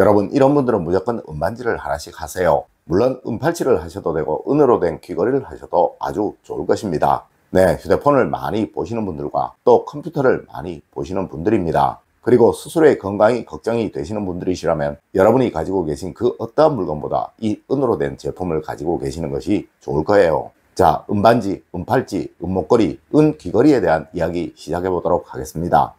여러분 이런 분들은 무조건 은반지를 하나씩 하세요. 물론 은팔찌를 하셔도 되고 은으로 된 귀걸이를 하셔도 아주 좋을 것입니다. 네, 휴대폰을 많이 보시는 분들과 또 컴퓨터를 많이 보시는 분들입니다. 그리고 스스로의 건강이 걱정이 되시는 분들이시라면 여러분이 가지고 계신 그 어떠한 물건보다 이 은으로 된 제품을 가지고 계시는 것이 좋을 거예요. 자, 은반지, 은팔찌, 은목걸이, 은귀걸이에 대한 이야기 시작해 보도록 하겠습니다.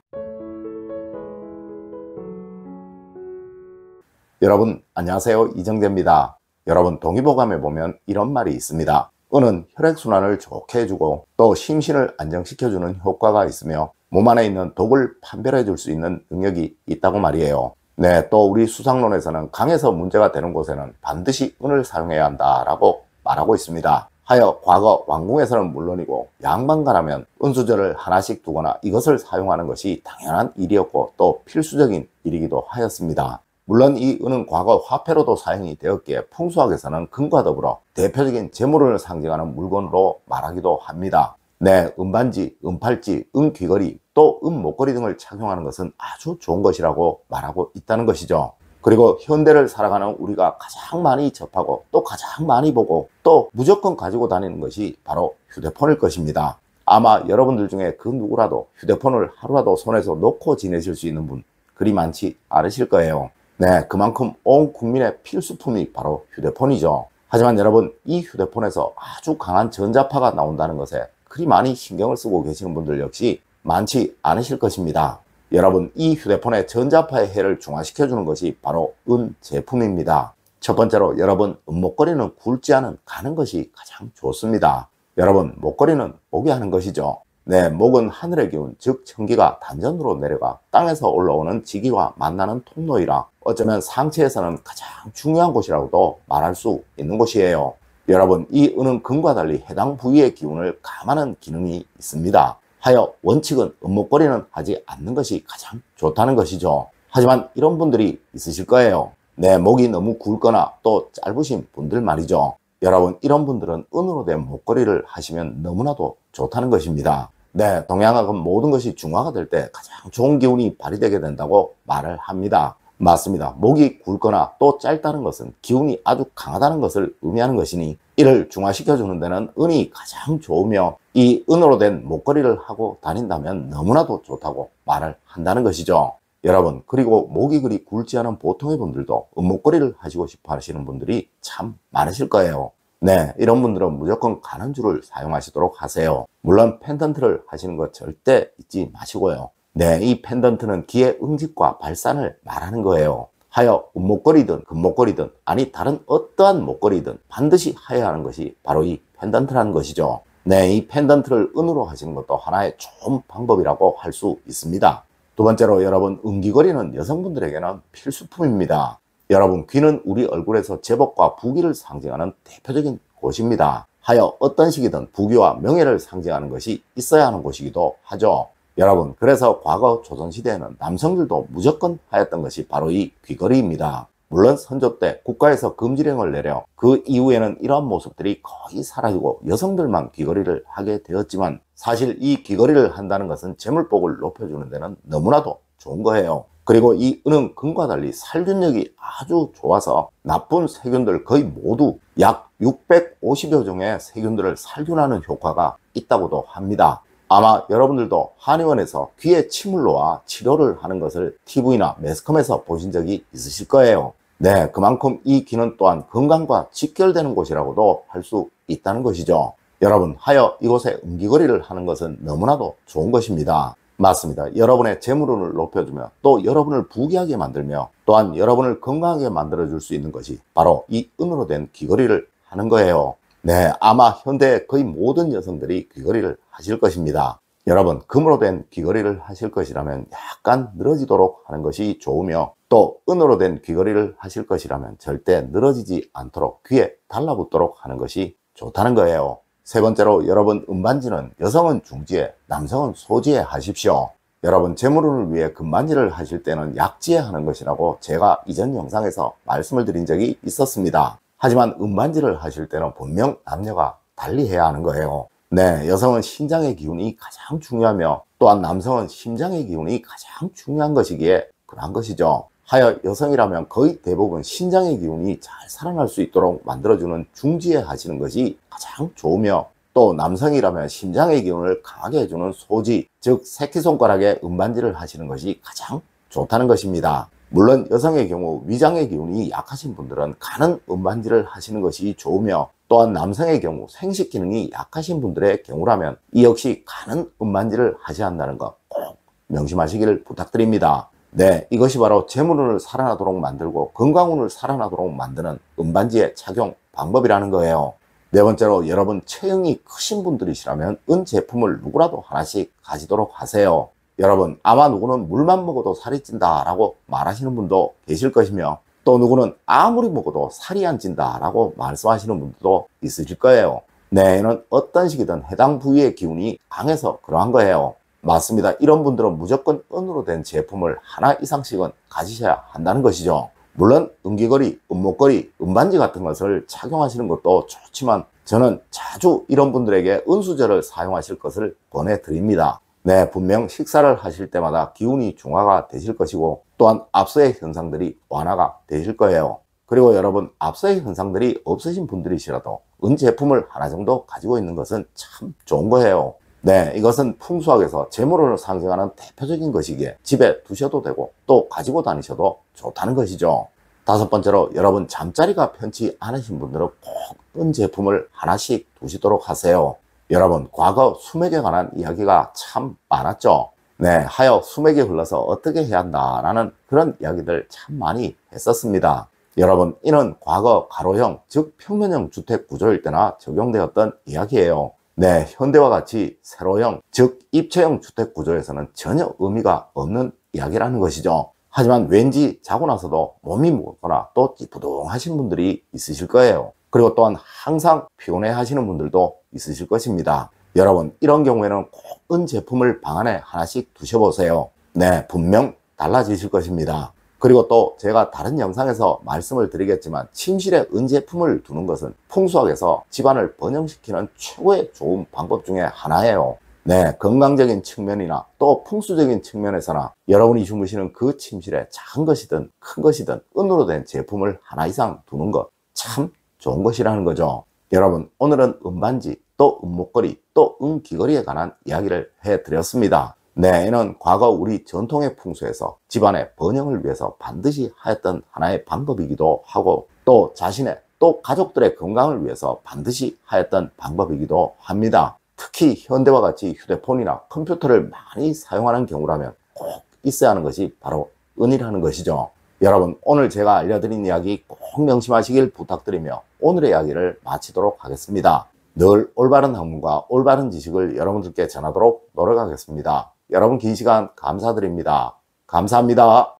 여러분 안녕하세요 이정재입니다. 여러분 동의보감에 보면 이런 말이 있습니다. 은은 혈액순환을 좋게 해주고 또 심신을 안정시켜주는 효과가 있으며 몸 안에 있는 독을 판별해 줄 수 있는 능력이 있다고 말이에요. 네, 또 우리 수상론에서는 강에서 문제가 되는 곳에는 반드시 은을 사용해야 한다라고 말하고 있습니다. 하여 과거 왕궁에서는 물론이고 양반가라면 은수저를 하나씩 두거나 이것을 사용하는 것이 당연한 일이었고 또 필수적인 일이기도 하였습니다. 물론 이 은은 과거 화폐로도 사용이 되었기에 풍수학에서는 금과 더불어 대표적인 재물을 상징하는 물건으로 말하기도 합니다. 네, 은반지, 은팔찌, 은귀걸이, 또 은목걸이 등을 착용하는 것은 아주 좋은 것이라고 말하고 있다는 것이죠. 그리고 현대를 살아가는 우리가 가장 많이 접하고 또 가장 많이 보고 또 무조건 가지고 다니는 것이 바로 휴대폰일 것입니다. 아마 여러분들 중에 그 누구라도 휴대폰을 하루라도 손에서 놓고 지내실 수 있는 분 그리 많지 않으실 거예요. 네, 그만큼 온 국민의 필수품이 바로 휴대폰이죠. 하지만 여러분, 이 휴대폰에서 아주 강한 전자파가 나온다는 것에 그리 많이 신경을 쓰고 계시는 분들 역시 많지 않으실 것입니다. 여러분, 이 휴대폰의 전자파의 해를 중화시켜주는 것이 바로 은 제품입니다. 첫 번째로 여러분, 은목걸이는 굵지 않은 가는 것이 가장 좋습니다. 여러분, 목걸이는 목이 하는 것이죠. 네, 목은 하늘의 기운, 즉 천기가 단전으로 내려가 땅에서 올라오는 지기와 만나는 통로이라 어쩌면 상체에서는 가장 중요한 곳이라고도 말할 수 있는 곳이에요. 여러분, 이 은은 금과 달리 해당 부위의 기운을 감하는 기능이 있습니다. 하여 원칙은 은목걸이는 하지 않는 것이 가장 좋다는 것이죠. 하지만 이런 분들이 있으실 거예요. 내 목이 너무 굵거나 또 짧으신 분들 말이죠. 여러분 이런 분들은 은으로 된 목걸이를 하시면 너무나도 좋다는 것입니다. 네, 동양학은 모든 것이 중화가 될 때 가장 좋은 기운이 발휘되게 된다고 말을 합니다. 맞습니다. 목이 굵거나 또 짧다는 것은 기운이 아주 강하다는 것을 의미하는 것이니 이를 중화시켜 주는 데는 은이 가장 좋으며 이 은으로 된 목걸이를 하고 다닌다면 너무나도 좋다고 말을 한다는 것이죠. 여러분 그리고 목이 그리 굵지 않은 보통의 분들도 은목걸이를 하시고 싶어 하시는 분들이 참 많으실 거예요. 네, 이런 분들은 무조건 가는 줄을 사용하시도록 하세요. 물론 펜던트를 하시는 것 절대 잊지 마시고요. 네, 이 펜던트는 기의 응집과 발산을 말하는 거예요. 하여 은목걸이든 금목걸이든 아니 다른 어떠한 목걸이든 반드시 하여야 하는 것이 바로 이 펜던트라는 것이죠. 네, 이 펜던트를 은으로 하시는 것도 하나의 좋은 방법이라고 할 수 있습니다. 두 번째로 여러분 은기거리는 여성분들에게는 필수품입니다. 여러분 귀는 우리 얼굴에서 제복과 부귀를 상징하는 대표적인 곳입니다. 하여 어떤 시기든 부귀와 명예를 상징하는 것이 있어야 하는 곳이기도 하죠. 여러분 그래서 과거 조선시대에는 남성들도 무조건 하였던 것이 바로 이 귀걸이입니다. 물론 선조 때 국가에서 금지령을 내려 그 이후에는 이러한 모습들이 거의 사라지고 여성들만 귀걸이를 하게 되었지만 사실 이 귀걸이를 한다는 것은 재물복을 높여주는 데는 너무나도 좋은 거예요. 그리고 이 은은 금과 달리 살균력이 아주 좋아서 나쁜 세균들 거의 모두 약 650여 종의 세균들을 살균하는 효과가 있다고도 합니다. 아마 여러분들도 한의원에서 귀에 침을 놓아 치료를 하는 것을 TV나 매스컴에서 보신 적이 있으실 거예요. 네, 그만큼 이 귀는 또한 건강과 직결되는 곳이라고도 할 수 있다는 것이죠. 여러분, 하여 이곳에 음기거리를 하는 것은 너무나도 좋은 것입니다. 맞습니다. 여러분의 재물운을 높여주며 또 여러분을 부귀하게 만들며 또한 여러분을 건강하게 만들어줄 수 있는 것이 바로 이 은으로 된 귀걸이를 하는 거예요. 네, 아마 현대 거의 모든 여성들이 귀걸이를 하실 것입니다. 여러분, 금으로 된 귀걸이를 하실 것이라면 약간 늘어지도록 하는 것이 좋으며 또 은으로 된 귀걸이를 하실 것이라면 절대 늘어지지 않도록 귀에 달라붙도록 하는 것이 좋다는 거예요. 세 번째로 여러분 은반지는 여성은 중지에 남성은 소지에 하십시오. 여러분 재물운을 위해 금반지를 하실 때는 약지에 하는 것이라고 제가 이전 영상에서 말씀을 드린 적이 있었습니다. 하지만 은반지를 하실 때는 분명 남녀가 달리 해야 하는 거예요. 네, 여성은 신장의 기운이 가장 중요하며 또한 남성은 심장의 기운이 가장 중요한 것이기에 그러한 것이죠. 하여 여성이라면 거의 대부분 신장의 기운이 잘 살아날 수 있도록 만들어주는 중지에 하시는 것이 가장 좋으며 또 남성이라면 심장의 기운을 강하게 해주는 소지, 즉 새끼손가락에 음반지를 하시는 것이 가장 좋다는 것입니다. 물론 여성의 경우 위장의 기운이 약하신 분들은 가는 음반지를 하시는 것이 좋으며 또한 남성의 경우 생식 기능이 약하신 분들의 경우라면 이 역시 가는 음반지를 하셔야 한다는 거꼭 명심하시기를 부탁드립니다. 네, 이것이 바로 재물운을 살아나도록 만들고 건강운을 살아나도록 만드는 음반지의 착용 방법이라는 거예요. 네 번째로 여러분 체형이 크신 분들이시라면 은 제품을 누구라도 하나씩 가지도록 하세요. 여러분 아마 누구는 물만 먹어도 살이 찐다 라고 말하시는 분도 계실 것이며 또 누구는 아무리 먹어도 살이 안 찐다 라고 말씀하시는 분들도 있으실 거예요. 네, 이는 어떤 식이든 해당 부위의 기운이 강해서 그러한 거예요. 맞습니다. 이런 분들은 무조건 은으로 된 제품을 하나 이상씩은 가지셔야 한다는 것이죠. 물론 은기거리, 은목걸이, 은반지 같은 것을 착용하시는 것도 좋지만 저는 자주 이런 분들에게 은수저를 사용하실 것을 권해드립니다. 네, 분명 식사를 하실 때마다 기운이 중화가 되실 것이고 또한 앞서의 현상들이 완화가 되실 거예요. 그리고 여러분 앞서의 현상들이 없으신 분들이시라도 은 제품을 하나 정도 가지고 있는 것은 참 좋은 거예요. 네, 이것은 풍수학에서 재물을 상징하는 대표적인 것이기에 집에 두셔도 되고 또 가지고 다니셔도 좋다는 것이죠. 다섯 번째로 여러분 잠자리가 편치 않으신 분들은 꼭 은 제품을 하나씩 두시도록 하세요. 여러분 과거 수맥에 관한 이야기가 참 많았죠. 네, 하여 수맥이 흘러서 어떻게 해야 한다라는 그런 이야기들 참 많이 했었습니다. 여러분 이는 과거 가로형 즉 평면형 주택 구조일 때나 적용되었던 이야기예요. 네, 현대와 같이 세로형, 즉 입체형 주택 구조에서는 전혀 의미가 없는 이야기라는 것이죠. 하지만 왠지 자고 나서도 몸이 무겁거나 또 찌뿌둥하신 분들이 있으실 거예요. 그리고 또한 항상 피곤해 하시는 분들도 있으실 것입니다. 여러분 이런 경우에는 꼭 은 제품을 방 안에 하나씩 두셔보세요. 네, 분명 달라지실 것입니다. 그리고 또 제가 다른 영상에서 말씀을 드리겠지만 침실에 은제품을 두는 것은 풍수학에서 집안을 번영시키는 최고의 좋은 방법 중에 하나예요. 네, 건강적인 측면이나 또 풍수적인 측면에서나 여러분이 주무시는 그 침실에 작은 것이든 큰 것이든 은으로 된 제품을 하나 이상 두는 것 참 좋은 것이라는 거죠. 여러분, 오늘은 은반지, 또 은목걸이, 또 은귀걸이에 관한 이야기를 해드렸습니다. 네, 이는 과거 우리 전통의 풍수에서 집안의 번영을 위해서 반드시 하였던 하나의 방법이기도 하고 또 자신의 또 가족들의 건강을 위해서 반드시 하였던 방법이기도 합니다. 특히 현대와 같이 휴대폰이나 컴퓨터를 많이 사용하는 경우라면 꼭 있어야 하는 것이 바로 은이라는 것이죠. 여러분 오늘 제가 알려드린 이야기 꼭 명심하시길 부탁드리며 오늘의 이야기를 마치도록 하겠습니다. 늘 올바른 학문과 올바른 지식을 여러분들께 전하도록 노력하겠습니다. 여러분 긴 시간 감사드립니다. 감사합니다.